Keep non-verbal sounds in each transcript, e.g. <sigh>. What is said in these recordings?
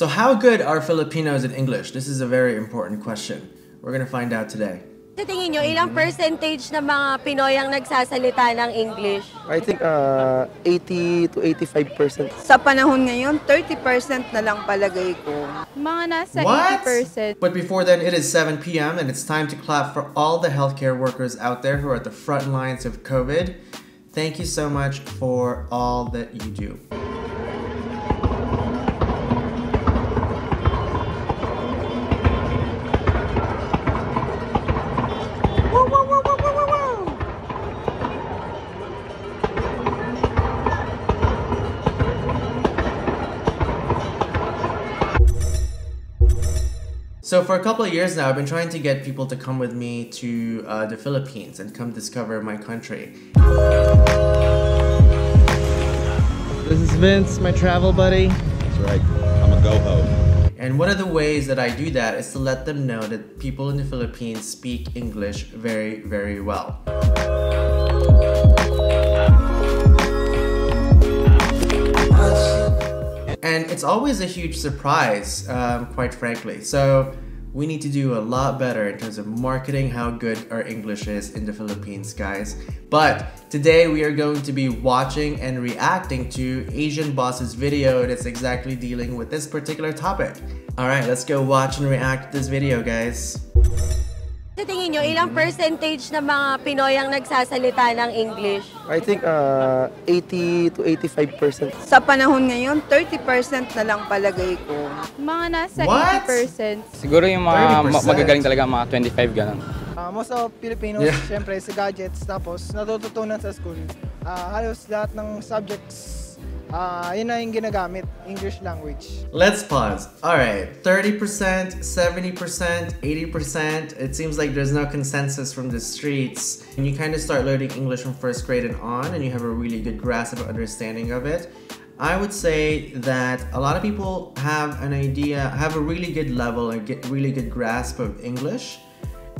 So, how good are Filipinos in English? This is a very important question. We're gonna find out today. Sa tingin nyo, ilang percentage ng mga Pinoy ang nagsasalita ng English? I think uh, 80 to 85%. Sa panahon ngayon, 30% na lang palagay ko. Mga nasa What? 80%. But before then, it is 7 p.m. and it's time to clap for all the healthcare workers out there who are at the front lines of COVID. Thank you so much for all that you do. So for a couple of years now, I've been trying to get people to come with me to uh, the Philippines and come discover my country. This is Vince, my travel buddy. That's right. I'm a go-ho. And one of the ways that I do that is to let them know that people in the Philippines speak English very, very well. And it's always a huge surprise, um, quite frankly. So we need to do a lot better in terms of marketing how good our English is in the Philippines, guys. But today we are going to be watching and reacting to Asian Boss's video that's exactly dealing with this particular topic. Alright, let's go watch and react to this video, guys. Sa tingin nyo, ilang percentage ng mga Pinoy ang nagsasalita ng English? I think uh, 80 to 85%. Sa panahon ngayon, 30% na lang palagay ko. Mga nasa What? 80%. Siguro yung mga 30%. ma- magagaling talaga, mga 25 ganun. Ah, most of Filipinos, Yeah. syempre, sa gadgets, tapos natututunan sa school. Ah, halos lahat ng subjects, ah, yun na yung ginagamit, English language. Let's pause. Alright, 30%, 70%, 80%. It seems like there's no consensus from the streets. And you kind of start learning English from first grade and on, and you have a really good grasp of understanding of it. I would say that a lot of people have an idea, have a really good level, and get really good grasp of English.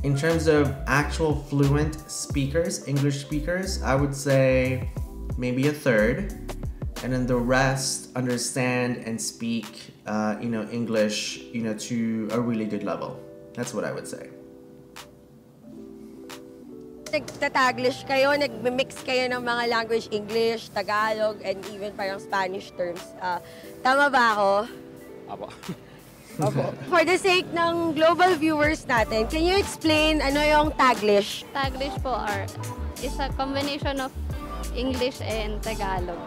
In terms of actual fluent speakers, English speakers, I would say maybe a third and then the rest understand and speak uh, you know english you know to a really good level that's what i would say Nagtataglish kayo, nagmimix kayo ng mga language, English, Tagalog, and even parang Spanish terms. Ah, tama ba ako? Apo. <laughs> For the sake ng global viewers natin, can you explain ano yung Taglish? Taglish po are is a combination of English and Tagalog.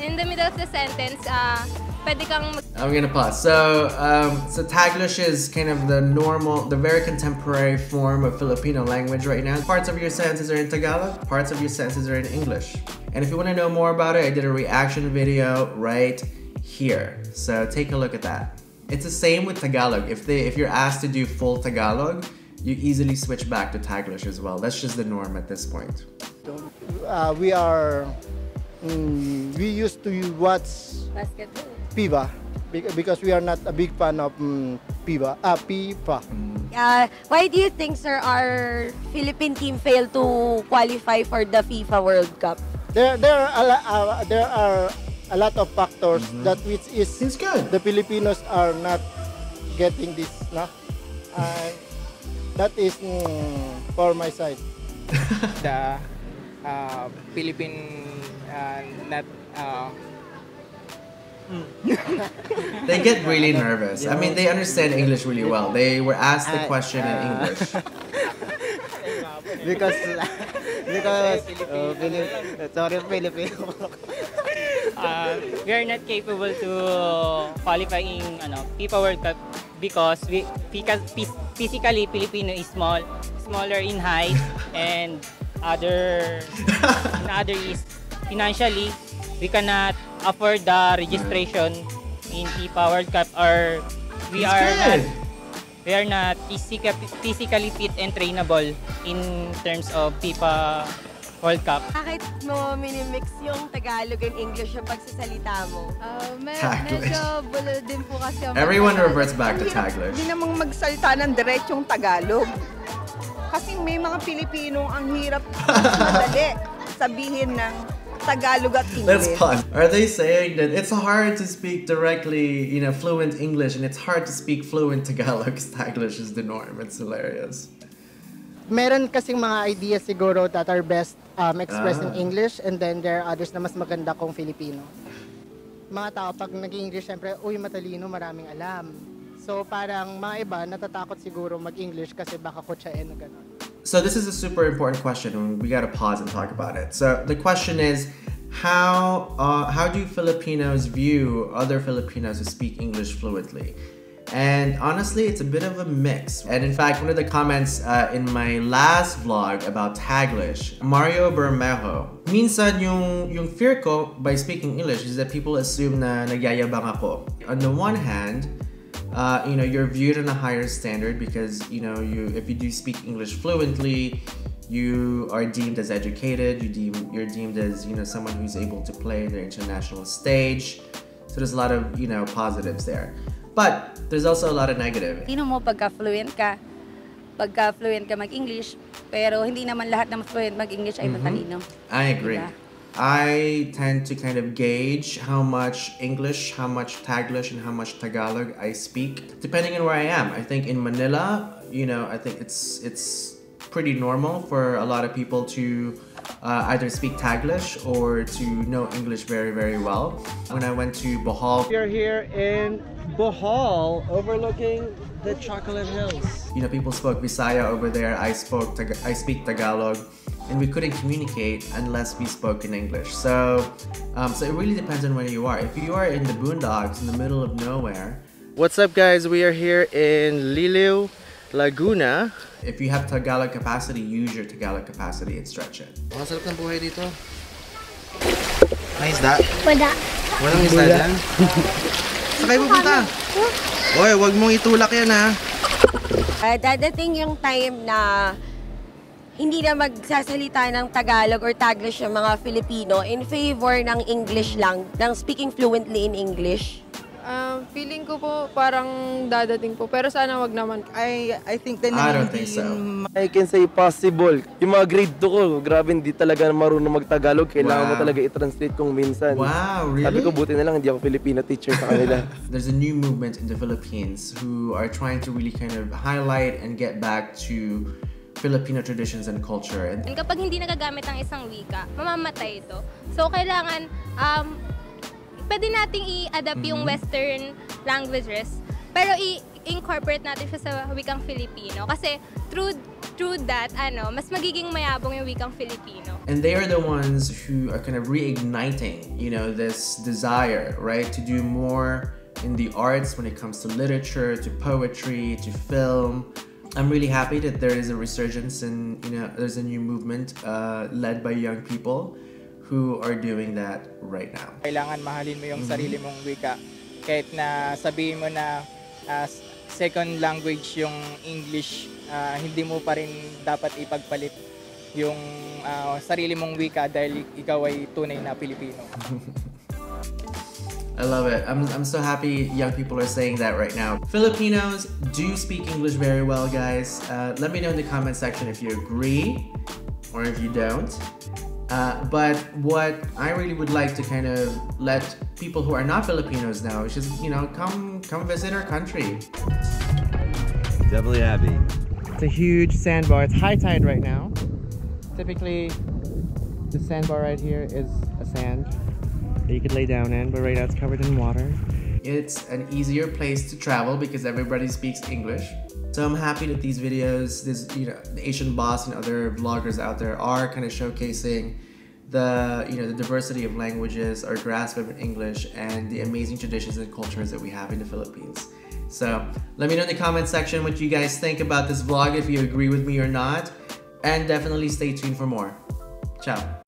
In the middle of the sentence, uh, pwede kang mag- i'm gonna pause. So um, so taglish is kind of the normal the very contemporary form of filipino language right now. Parts of your sentences are in tagalog parts of your sentences are in english. And if you want to know more about it i did a reaction video right here. So take a look at that. It's the same with tagalog. If they if you're asked to do full tagalog you easily switch back to taglish as well. That's just the norm at this point. Uh, we are mm, we used to watch Basketball. PIVA because we are not a big fan of mm, PIVA ah FIFA Uh, why do you think, sir, our Philippine team failed to qualify for the FIFA World Cup? there there are a, lo- uh, there are a lot of factors that which is it's good. the Filipinos are not getting this na uh, that is mm, for my side. <laughs> The uh, Philippine uh, not <laughs> uh, They get really nervous. I mean, they understand English really well. They were asked the question in English. <laughs> because because uh, Philip, sorry Filipino <laughs> uh, we are not capable to qualify in ano, FIFA World Cup because we because phys- physically Filipino is small, smaller in height and other and other is financially we cannot afford the registration in FIFA World Cup or we That's are not good. we are not physica- physically fit and trainable in terms of FIFA World Cup. Bakit mo minimix yung Tagalog and English yung pagsasalita mo? Uh, me- Taglish. medyo bulol din po kasi ang Everyone reverts back to Taglish. Hindi namang magsalita ng diretsong Tagalog. Kasi may mga Pilipino ang hirap <laughs> madali sabihin ng Tagalog at Let's English. pause. Are they saying that it's hard to speak directly, you know, fluent English and it's hard to speak fluent Tagalog because Taglish is the norm? It's hilarious. meron kasing mga ideas siguro that are best um, expressed Ah. in English and then there are others na mas maganda kung Filipino. Mga tao pag nag-English, syempre, uy, matalino, maraming alam. So parang mga iba, natatakot siguro mag-English kasi baka kutsain na gano'n. So this is a super important question, and we gotta pause and talk about it. So the question is, how uh, how do Filipinos view other Filipinos who speak English fluently? And honestly, it's a bit of a mix. And in fact, one of the comments uh, in my last vlog about Taglish, Mario Bermejo, minsan yung, yung fear ko by speaking English is that people assume na nagyayabang ako. On the one hand, uh, you know you're viewed on a higher standard because you know you if you do speak English fluently, you are deemed as educated. You deem you're deemed as you know someone who's able to play the international stage. So there's a lot of you know positives there, but there's also a lot of negative. Tino mo pagka fluent ka, pagka fluent ka mag-English, pero hindi naman lahat na fluent mag-English ay Mhm. matalino. I agree. Diba? I tend to kind of gauge how much English, how much Taglish, and how much Tagalog I speak, depending on where I am. I think in Manila, you know, I think it's it's pretty normal for a lot of people to uh, either speak Taglish or to know English very, very well. When I went to Bohol, We are here in Bohol, overlooking the Chocolate Hills. you know, people spoke Visaya over there. I spoke, Tag- I speak Tagalog, and we couldn't communicate unless we spoke in English. So, um, so it really depends on where you are. If you are in the boondocks, in the middle of nowhere, What's up guys? We are here in Liliw, Laguna. if you have Tagalog capacity, use your Tagalog capacity and stretch it. Masarap ng buhay dito. May isda? Wala. Walang isda dyan? Saan kayo pupunta? Oy, wag mong itulak yan ha. Uh, dadating yung time na hindi na magsasalita ng Tagalog or Taglish yung mga Filipino in favor ng English lang, ng speaking fluently in English. Um, feeling ko po parang dadating po. Pero sana wag naman. I, I think that I don't think so. I can say possible. Yung mga grade 2 ko, grabe hindi talaga marunong magtagalog. Kailangan mo Wow. talaga i-translate kung minsan. Wow, Sabi really? ko, buti na lang hindi ako Filipino teacher sa kanila. <laughs> There's a new movement in the Philippines who are trying to really kind of highlight and get back to Filipino traditions and culture. And kapag hindi nagagamit ang isang wika, mamamatay ito. So, kailangan, um, pwede nating i-adapt yung Mhm. Western languages, pero i-incorporate natin siya sa wikang Filipino. Kasi through through that, ano, mas magiging mayabong yung wikang Filipino. and they are the ones who are kind of reigniting you know this desire right to do more in the arts when it comes to literature to poetry to film i'm really happy that there is a resurgence and you know there's a new movement uh, led by young people who are doing that right now Kailangan mahalin mo yung Mhm. sarili mong wika. Kahit na sabihin mo na ah, second language yung English, ah, hindi mo pa rin dapat ipagpalit yung ah, sarili mong wika dahil ikaw ay tunay na Pilipino. <laughs> I love it. I'm, I'm so happy young people are saying that right now. Filipinos do speak English very well, guys. Uh, let me know in the comment section if you agree or if you don't. Uh, but what I really would like to kind of let people who are not Filipinos know is just, you know, come come visit our country. Definitely happy. It's a huge sandbar. It's high tide right now. Typically, the sandbar right here is a sand that you could lay down in, but right now it's covered in water. It's an easier place to travel because everybody speaks English. So I'm happy that these videos, this you know, the Asian Boss and other vloggers out there are kind of showcasing the you know the diversity of languages, our grasp of English, and the amazing traditions and cultures that we have in the Philippines. So let me know in the comment section what you guys think about this vlog, if you agree with me or not, and definitely stay tuned for more. Ciao.